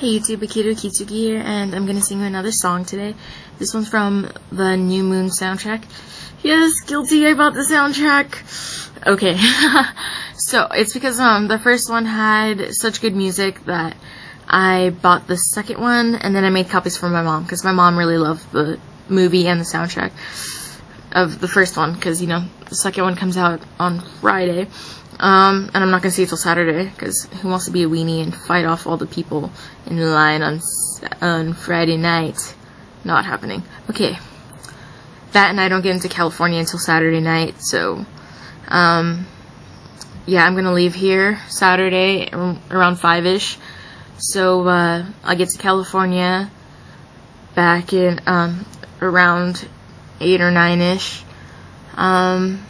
Hey YouTube, Akito Akitsuki here, and I'm gonna sing you another song today. This one's from the New Moon soundtrack. Yes, guilty, I bought the soundtrack. Okay, so it's because um the first one had such good music that I bought the second one, and then I made copies for my mom, because my mom really loved the movie and the soundtrack of the first one, because, you know, the second one comes out on Friday. Um, and I'm not gonna see it till Saturday, because who wants to be a weenie and fight off all the people in line on, on Friday night? Not happening. Okay. That and I don't get into California until Saturday night, so, um, yeah, I'm gonna leave here Saturday around 5-ish. So, uh, I'll get to California back in, um, around 8 or 9-ish. Um,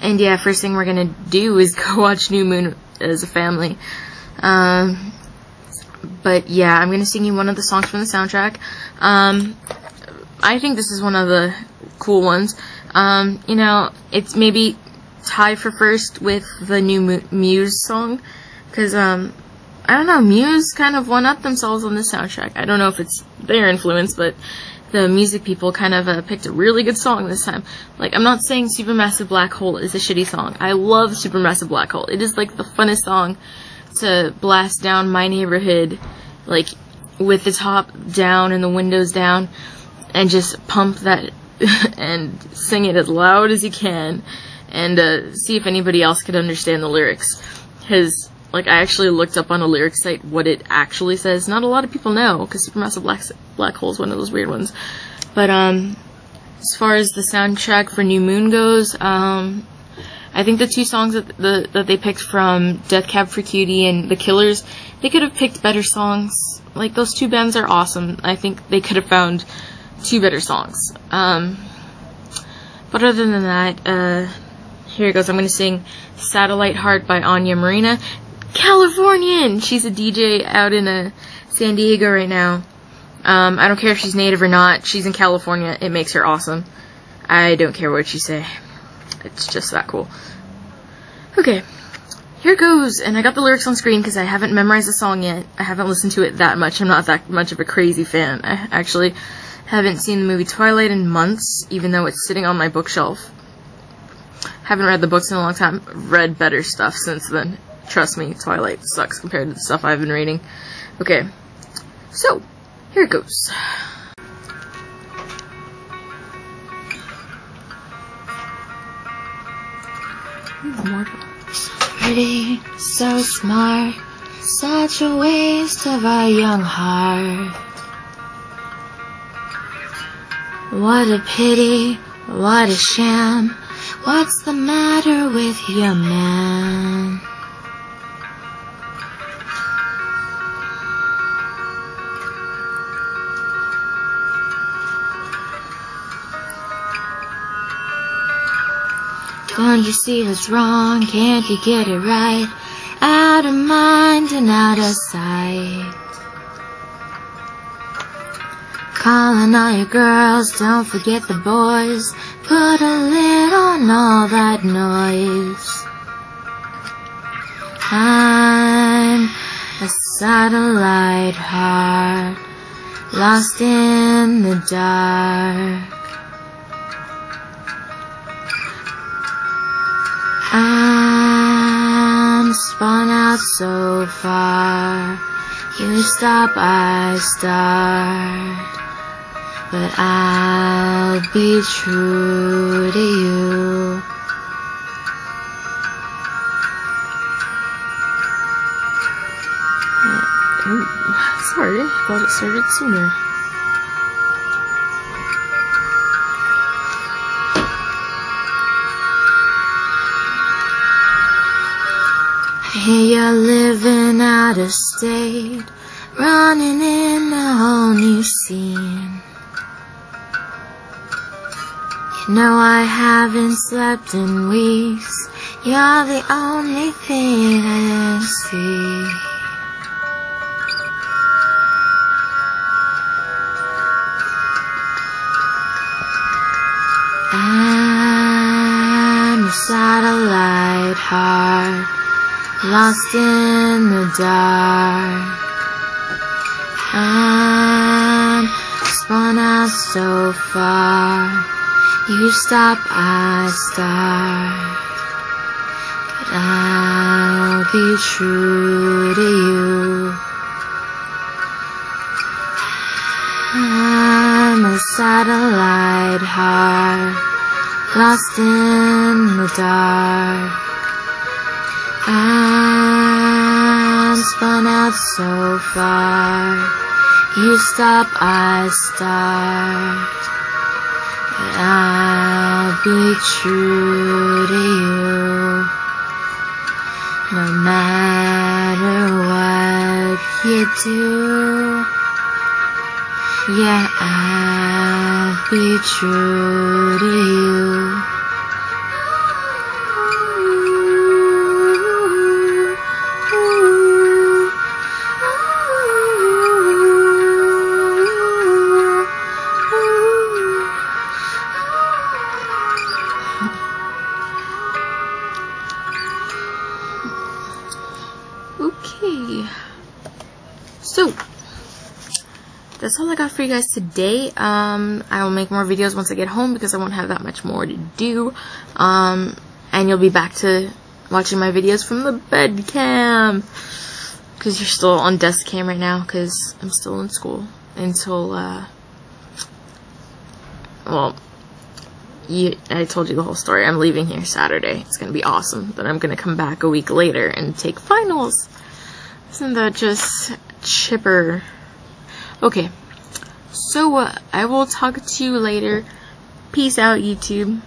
and yeah, first thing we're gonna do is go watch New Moon as a family. Um, but yeah, I'm gonna sing you one of the songs from the soundtrack. Um, I think this is one of the cool ones. Um, you know, it's maybe tie for first with the new Muse song, because, um, I don't know, Muse kind of one up themselves on the soundtrack. I don't know if it's their influence, but the music people kind of uh, picked a really good song this time. Like, I'm not saying Supermassive Black Hole is a shitty song. I love Supermassive Black Hole. It is, like, the funnest song to blast down my neighborhood, like, with the top down and the windows down, and just pump that and sing it as loud as you can, and uh, see if anybody else could understand the lyrics. Because like, I actually looked up on a lyric site what it actually says. Not a lot of people know, because Supermassive Black, Black Hole is one of those weird ones. But, um, as far as the soundtrack for New Moon goes, um, I think the two songs that, the, that they picked from Death Cab for Cutie and The Killers, they could have picked better songs. Like, those two bands are awesome. I think they could have found two better songs. Um, but other than that, uh, here it goes. I'm going to sing Satellite Heart by Anya Marina. Californian! She's a DJ out in uh, San Diego right now. Um, I don't care if she's native or not. She's in California. It makes her awesome. I don't care what you say. It's just that cool. Okay. Here goes. And I got the lyrics on screen because I haven't memorized the song yet. I haven't listened to it that much. I'm not that much of a crazy fan. I actually haven't seen the movie Twilight in months, even though it's sitting on my bookshelf. Haven't read the books in a long time. Read better stuff since then. Trust me, Twilight sucks compared to the stuff I've been reading. Okay, so, here it goes. Pretty, so smart, such a waste of a young heart. What a pity, what a sham, what's the matter with your man? Don't you see what's wrong? Can't you get it right? Out of mind and out of sight. Calling all your girls, don't forget the boys. Put a lid on all that noise. I'm a satellite heart, lost in the dark. I'm spun out so far. You stop, I start. But I'll be true to you. Ooh, sorry, thought it started sooner. You're living out of state, running in a whole new scene. You know I haven't slept in weeks, you're the only thing I see. I'm lost in the dark. I'm spun out so far. You stop, I start. But I'll be true to you. I'm a satellite heart, lost in the dark. So far. You stop, I start. But I'll be true to you. No matter what you do. Yeah, I'll be true to you. That's all I got for you guys today. Um, I will make more videos once I get home because I won't have that much more to do. Um, and you'll be back to watching my videos from the bed cam. Because you're still on desk cam right now because I'm still in school until, uh, well, you, I told you the whole story. I'm leaving here Saturday. It's going to be awesome. Then I'm going to come back a week later and take finals. Isn't that just chipper? Okay, so uh, I will talk to you later. Peace out, YouTube.